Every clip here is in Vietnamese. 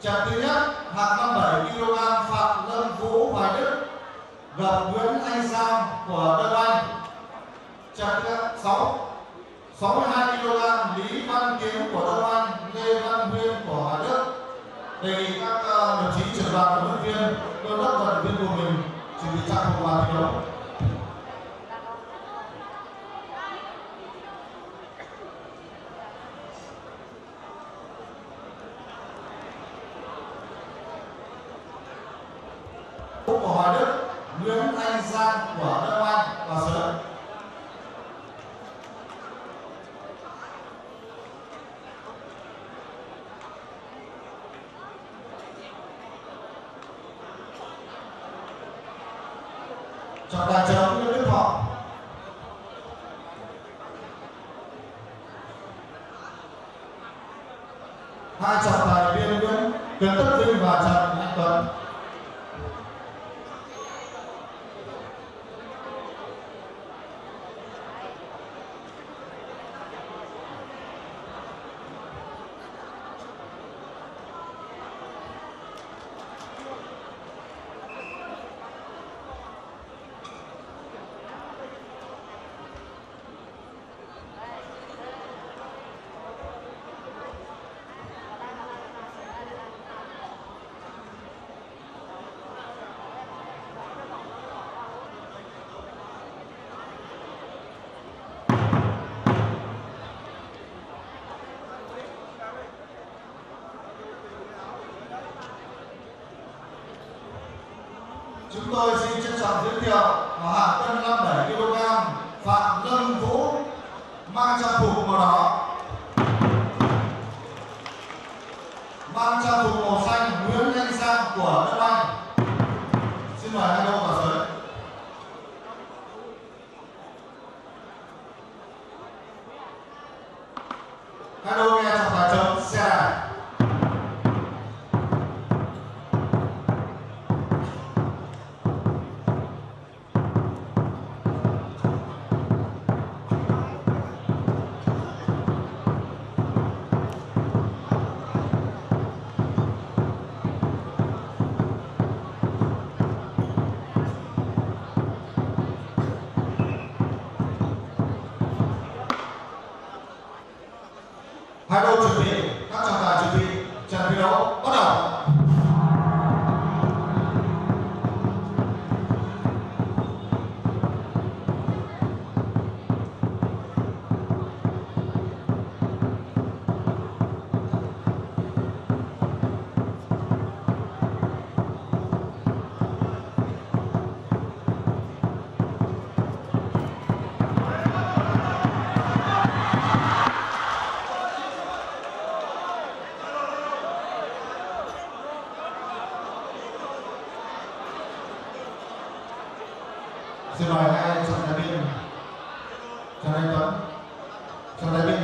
trận thứ nhất hạng 57 kg phạm lâm vũ hoài đức gặp nguyễn anh sang của đông anh. Trận thứ sáu 62 kg lý văn kiếm của đông anh, lê văn huyên của hoài đức. Đề nghị các ờ, đồng chí trưởng đoàn huấn luyện viên đôn đốc vận viên của mình, chuẩn bị trang phục và thi đấu Hòa Đức, Nguyễn Anh Giang của Đông Anh và sớm. Trọng tài chấm Nguyễn Đức Thọ. Hai trọng tài viên Nguyễn cần Tất Vinh và Trần Anh Tuấn. Chúng tôi xin trân trọng giới thiệu là hạng cân 57 kg Phạm Lâm Vũ, mang trang phục màu đỏ. Mang trang phục màu xanh, Nguyễn Anh Giang của đất hai đôi xin mời hai trọng tài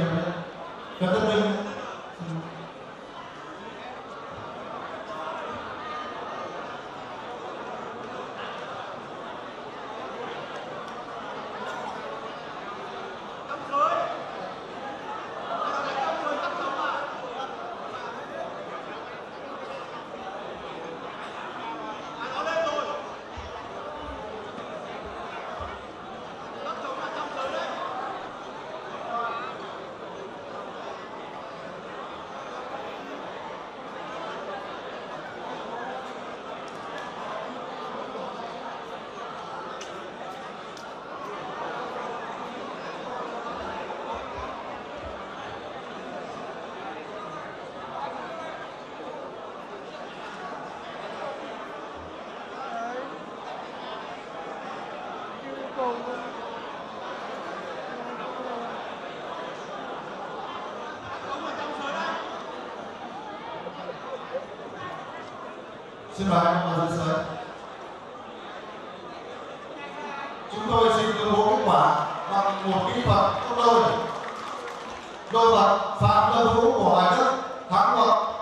xin mời anh vào dưới sân chúng tôi xin công bố kết quả bằng một kỹ thuật gấp đôi đôi vật phạm lâm vũ của hoài đức thắng cuộc